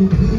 you.